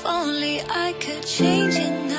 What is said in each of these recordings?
If only I could change it.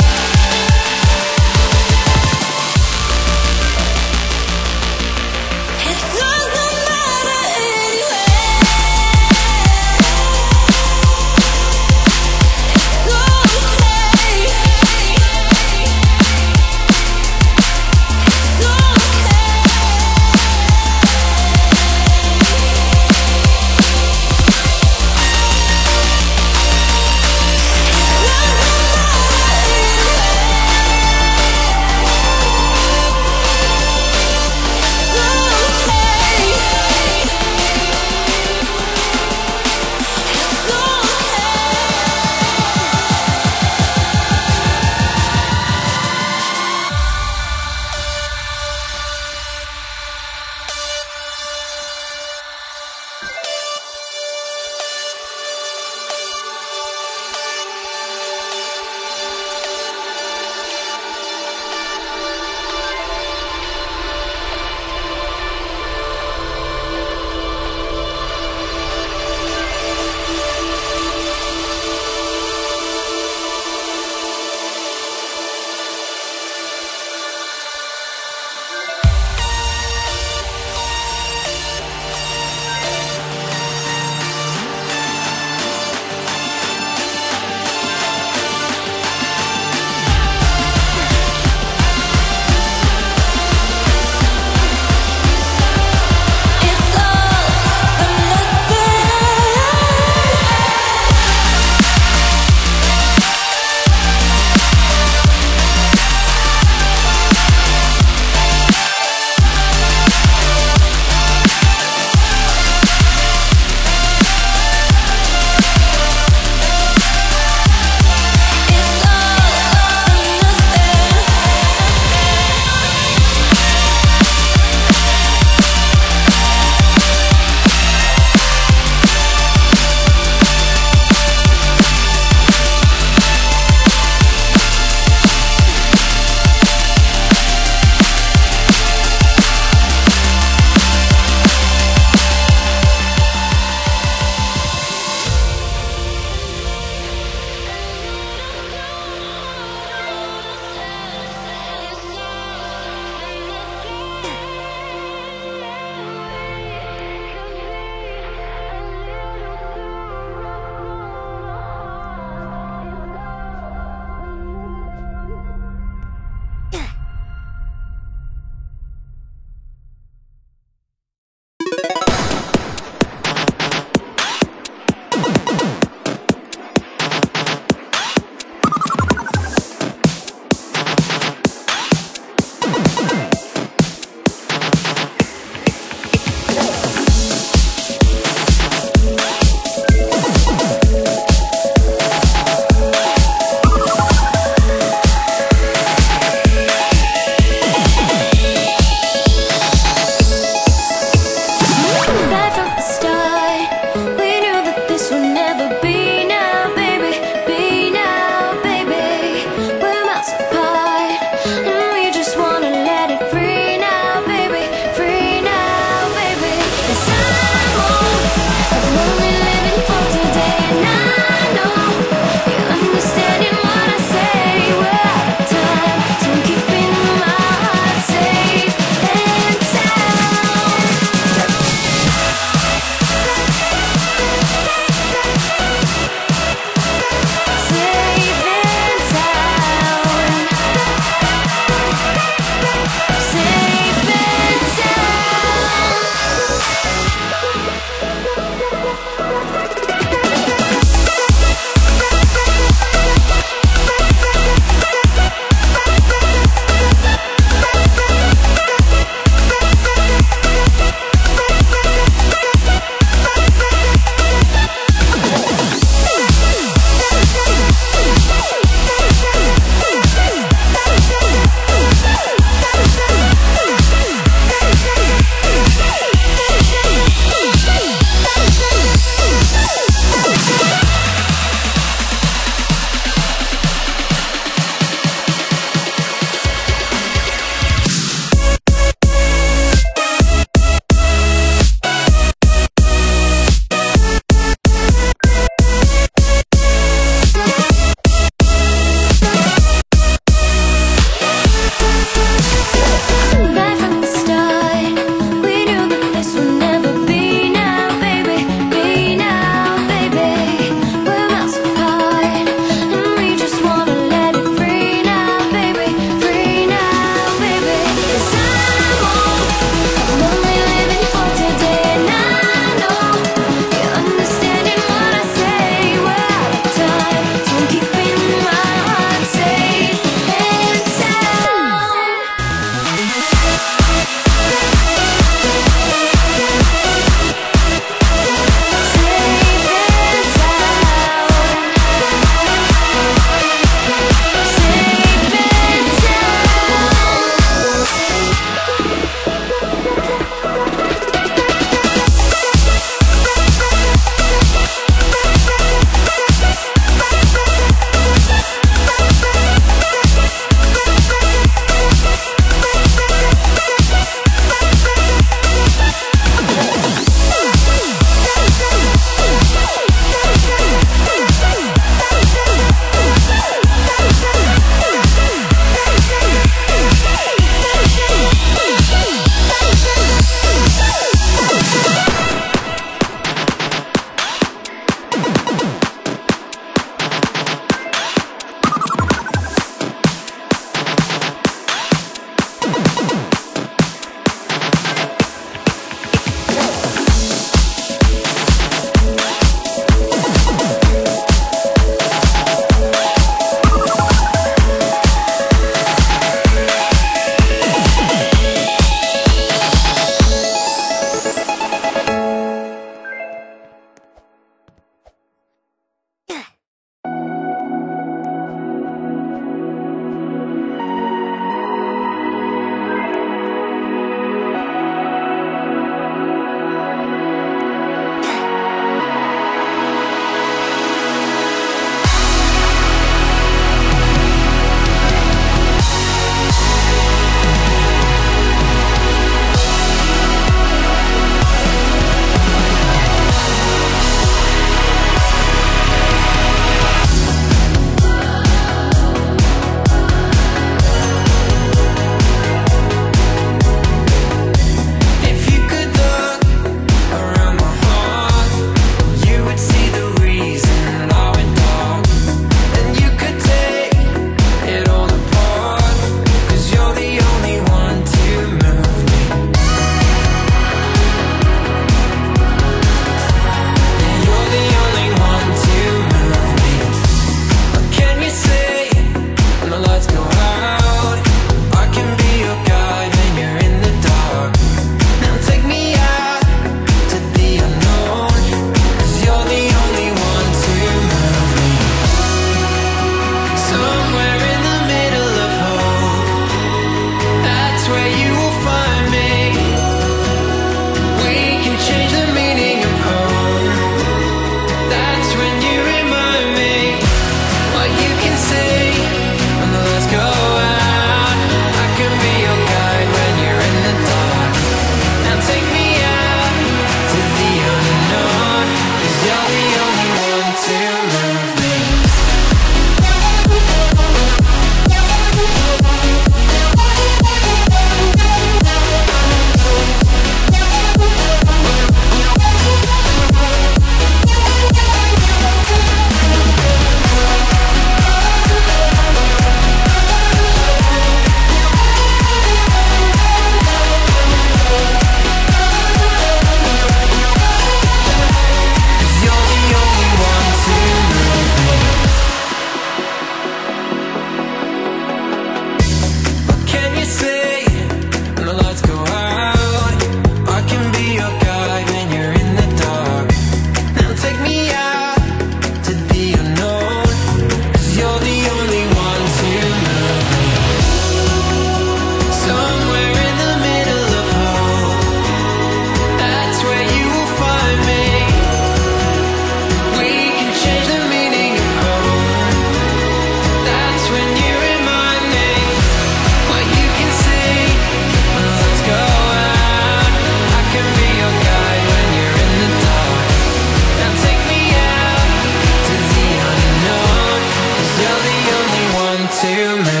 to me